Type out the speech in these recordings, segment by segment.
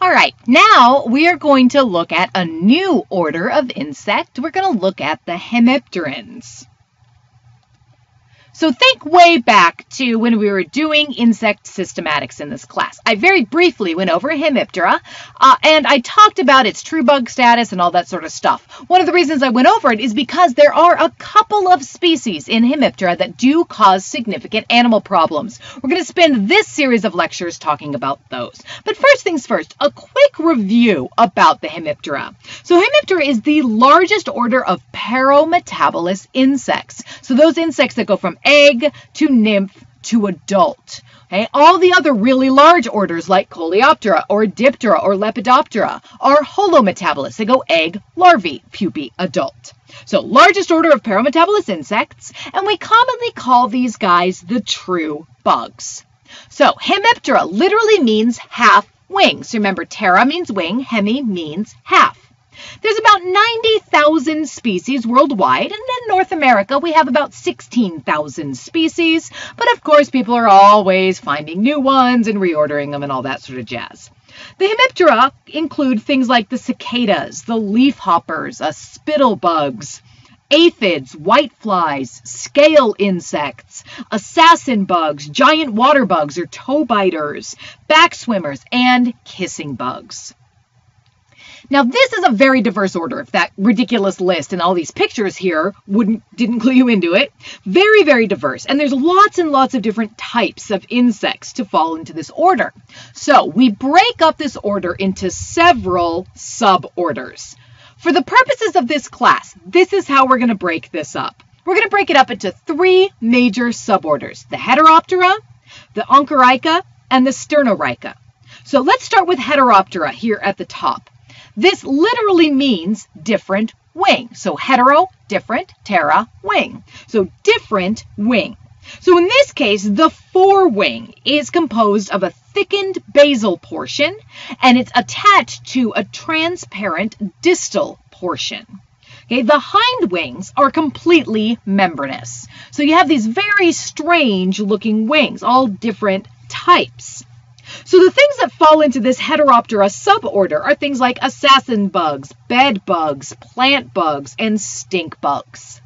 All right, now we are going to look at a new order of insect. We're going to look at the hemipterans. So think way back to when we were doing insect systematics in this class. I very briefly went over Hemiptera, uh, and I talked about its true bug status and all that sort of stuff. One of the reasons I went over it is because there are a couple of species in Hemiptera that do cause significant animal problems. We're going to spend this series of lectures talking about those. But first things first, a quick review about the Hemiptera. So Hemiptera is the largest order of paurometabolous insects. So those insects that go from egg to nymph to adult. Okay, all the other really large orders like Coleoptera or Diptera or Lepidoptera are holometabolists. They go egg, larvae, pupae, adult. So largest order of paurometabolous insects, and we commonly call these guys the true bugs. So Hemiptera literally means half wings. Remember, ptera means wing, hemi means half. There's about 90,000 species worldwide, and in North America we have about 16,000 species, but of course people are always finding new ones and reordering them and all that sort of jazz. The Hemiptera include things like the cicadas, the leafhoppers, uh, spittlebugs, aphids, whiteflies, scale insects, assassin bugs, giant water bugs or toe biters, back swimmers, and kissing bugs. Now, this is a very diverse order. If that ridiculous list and all these pictures here wouldn't didn't clue you into it, very, very diverse. And there's lots and lots of different types of insects to fall into this order. So we break up this order into several suborders. For the purposes of this class, this is how we're going to break this up. We're going to break it up into three major suborders, the Heteroptera, the Auchenorrhyncha, and the Sternorrhyncha. So let's start with Heteroptera here at the top. This literally means different wing. So hetero, different, ptera, wing. So different wing. So in this case, the forewing is composed of a thickened basal portion and it's attached to a transparent distal portion. Okay, the hind wings are completely membranous. So you have these very strange looking wings, all different types. So the things that fall into this Heteroptera suborder are things like assassin bugs, bed bugs, plant bugs, and stink bugs.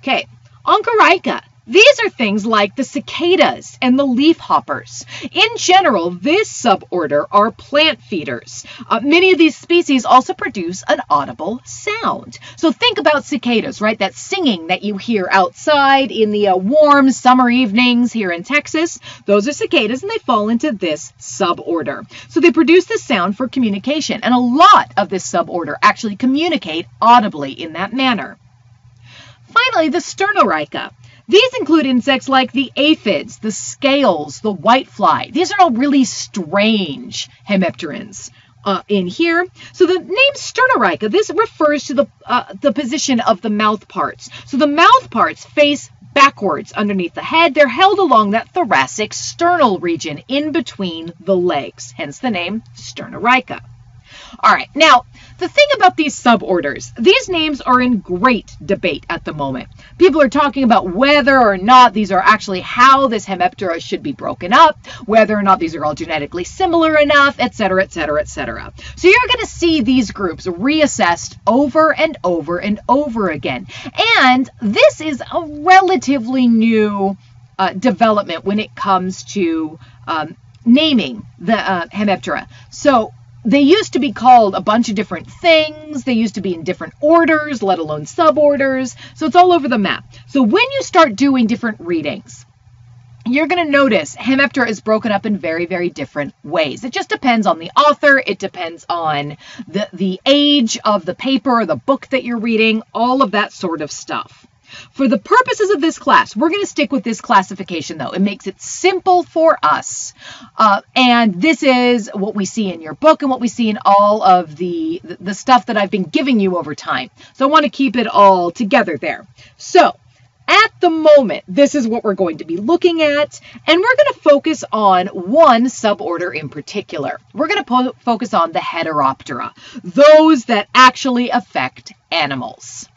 Okay, Auchenorrhyncha these are things like the cicadas and the leafhoppers. In general, this suborder are plant feeders. Uh, many of these species also produce an audible sound. So think about cicadas, right? That singing that you hear outside in the uh, warm summer evenings here in Texas. Those are cicadas and they fall into this suborder. So they produce the sound for communication and a lot of this suborder actually communicate audibly in that manner. Finally, the Sternorrhyncha. These include insects like the aphids, the scales, the whitefly. These are all really strange hemipterans. Uh, in here. So the name Sternorrhyncha, this refers to the, uh, the position of the mouth parts. So the mouth parts face backwards underneath the head. They're held along that thoracic sternal region in between the legs, hence the name Sternorrhyncha. All right, now the thing about these suborders, these names are in great debate at the moment. People are talking about whether or not these are actually how this Hemiptera should be broken up, whether or not these are all genetically similar enough, etc., etc., etc. So you're going to see these groups reassessed over and over and over again. And this is a relatively new uh, development when it comes to um, naming the uh, Hemiptera. So they used to be called a bunch of different things. They used to be in different orders, let alone suborders. So it's all over the map. So when you start doing different readings, you're going to notice Hemiptera is broken up in very, very different ways. It just depends on the author. It depends on the, the age of the paper the book that you're reading, all of that sort of stuff. For the purposes of this class, we're going to stick with this classification, though. It makes it simple for us. Uh, and this is what we see in your book and what we see in all of the, the stuff that I've been giving you over time. So I want to keep it all together there. So at the moment, this is what we're going to be looking at, and we're going to focus on one suborder in particular. We're going to focus on the Heteroptera, those that actually affect animals.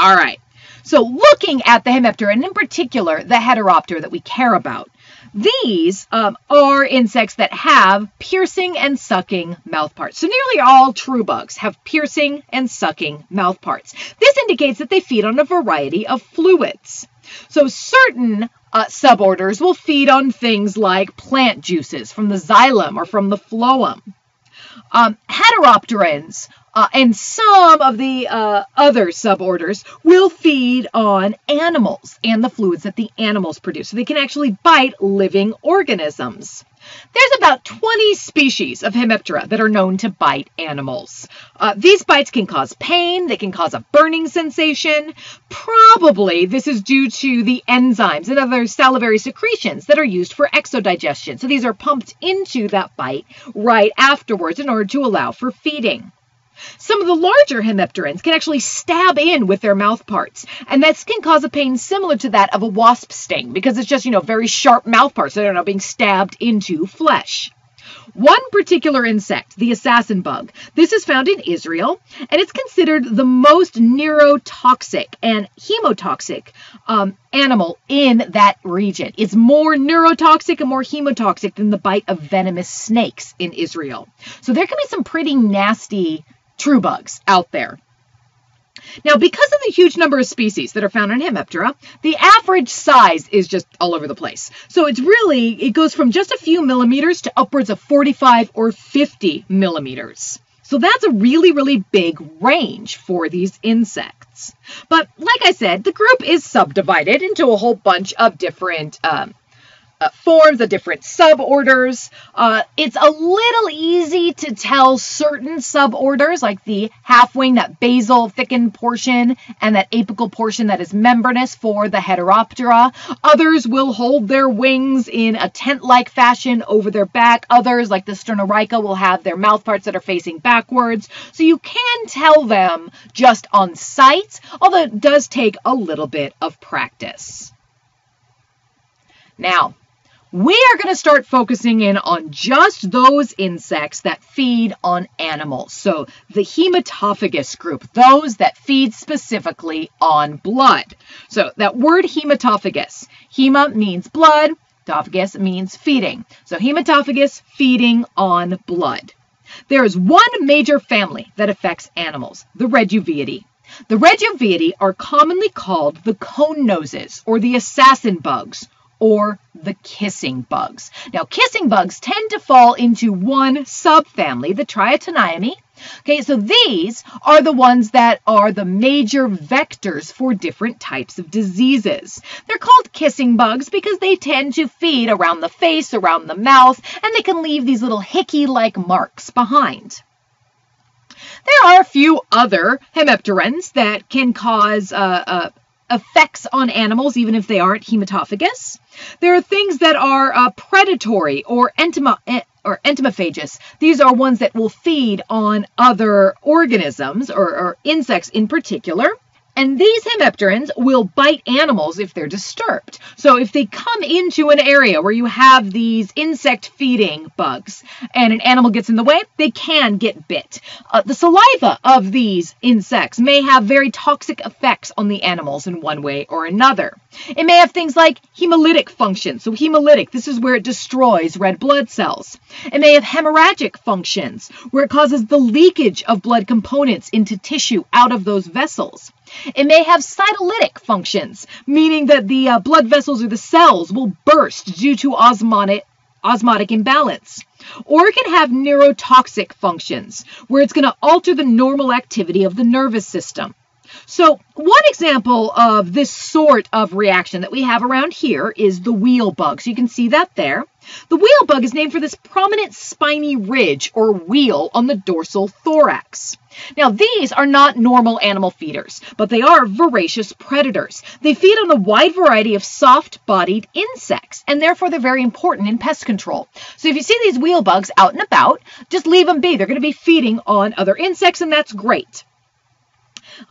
All right. So looking at the Hemiptera, and in particular the Heteroptera that we care about, these um, are insects that have piercing and sucking mouth parts. So nearly all true bugs have piercing and sucking mouth parts. This indicates that they feed on a variety of fluids. So certain uh, suborders will feed on things like plant juices from the xylem or from the phloem. Um, heteropterans uh, and some of the uh, other suborders will feed on animals and the fluids that the animals produce. So they can actually bite living organisms. There's about 20 species of Hemiptera that are known to bite animals. Uh, these bites can cause pain, they can cause a burning sensation. Probably this is due to the enzymes and other salivary secretions that are used for exodigestion. So these are pumped into that bite right afterwards in order to allow for feeding. Some of the larger hemipterans can actually stab in with their mouth parts, and this can cause a pain similar to that of a wasp sting because it's just, you know, very sharp mouth parts that are now being stabbed into flesh. One particular insect, the assassin bug, this is found in Israel, and it's considered the most neurotoxic and hemotoxic um, animal in that region. It's more neurotoxic and more hemotoxic than the bite of venomous snakes in Israel. So there can be some pretty nasty true bugs out there. Now, because of the huge number of species that are found in Hemiptera, the average size is just all over the place. So it's really, it goes from just a few millimeters to upwards of 45 or 50 millimeters. So that's a really, really big range for these insects. But like I said, the group is subdivided into a whole bunch of different um, uh, forms, the different suborders. Uh, it's a little easy to tell certain suborders, like the half wing, that basal thickened portion, and that apical portion that is membranous for the Heteroptera. Others will hold their wings in a tent like fashion over their back. Others, like the Sternorrhyncha, will have their mouth parts that are facing backwards. So you can tell them just on sight, although it does take a little bit of practice. Now, we are going to start focusing in on just those insects that feed on animals. So the hematophagous group, those that feed specifically on blood. So that word hematophagous, hema means blood, tophagus means feeding. So hematophagous feeding on blood. There is one major family that affects animals, the Reduviidae. The Reduviidae are commonly called the cone noses or the assassin bugs or the kissing bugs. Now, kissing bugs tend to fall into one subfamily, the Triatominae. Okay, so these are the ones that are the major vectors for different types of diseases. They're called kissing bugs because they tend to feed around the face, around the mouth, and they can leave these little hickey-like marks behind. There are a few other hemipterans that can cause uh, uh, effects on animals, even if they aren't hematophagous. There are things that are uh, predatory or entomo- or entomophagous. These are ones that will feed on other organisms or, or insects in particular. And these hemipterans will bite animals if they're disturbed. So if they come into an area where you have these insect feeding bugs and an animal gets in the way, they can get bit. Uh, the saliva of these insects may have very toxic effects on the animals in one way or another. It may have things like hemolytic function. So hemolytic, this is where it destroys red blood cells. It may have hemorrhagic functions, where it causes the leakage of blood components into tissue out of those vessels. It may have cytolytic functions, meaning that the uh, blood vessels or the cells will burst due to osmotic, osmotic imbalance. Or it can have neurotoxic functions, where it's going to alter the normal activity of the nervous system. So one example of this sort of reaction that we have around here is the wheel bug. So you can see that there. The wheel bug is named for this prominent spiny ridge or wheel on the dorsal thorax. Now, these are not normal animal feeders, but they are voracious predators. They feed on a wide variety of soft-bodied insects, and therefore they're very important in pest control. So if you see these wheel bugs out and about, just leave them be. They're going to be feeding on other insects, and that's great.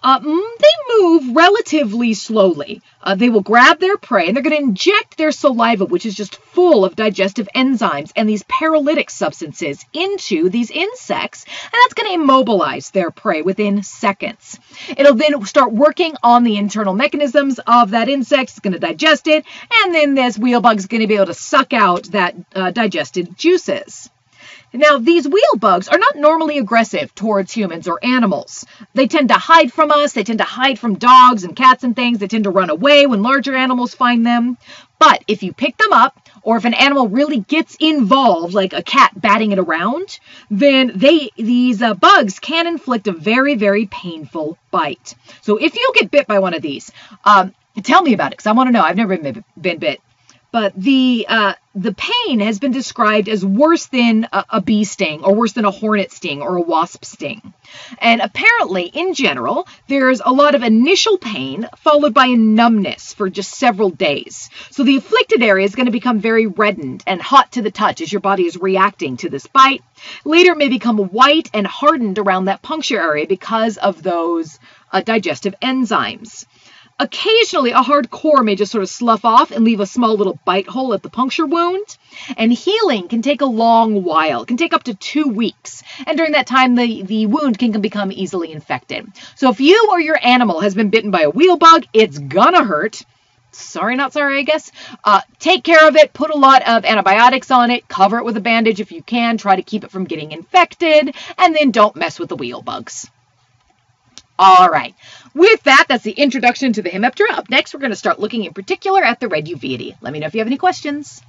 Uh, they move relatively slowly. Uh, they will grab their prey and they're going to inject their saliva, which is just full of digestive enzymes and these paralytic substances, into these insects, and that's going to immobilize their prey within seconds. It'll then start working on the internal mechanisms of that insect. It's going to digest it, and then this wheel bug is going to be able to suck out that uh, digested juices. Now, these wheel bugs are not normally aggressive towards humans or animals. They tend to hide from us. They tend to hide from dogs and cats and things. They tend to run away when larger animals find them. But if you pick them up, or if an animal really gets involved, like a cat batting it around, then they these uh, bugs can inflict a very, very painful bite. So if you get bit by one of these, um, tell me about it because I want to know. I've never been, been bit but the uh, the pain has been described as worse than a, a, bee sting or worse than a hornet sting or a wasp sting. And apparently, in general, there's a lot of initial pain followed by a numbness for just several days. So the afflicted area is going to become very reddened and hot to the touch as your body is reacting to this bite. Later, it may become white and hardened around that puncture area because of those uh, digestive enzymes. Occasionally, a hard core may just sort of slough off and leave a small little bite hole at the puncture wound. And healing can take a long while. It can take up to two weeks. And during that time, the, the wound can become easily infected. So if you or your animal has been bitten by a wheel bug, it's gonna hurt. Sorry, not sorry, I guess. Uh, take care of it. Put a lot of antibiotics on it. Cover it with a bandage if you can. Try to keep it from getting infected. And then don't mess with the wheel bugs. All right. With that, that's the introduction to the Hemiptera. Up next, we're going to start looking in particular at the Reduviidae. Let me know if you have any questions.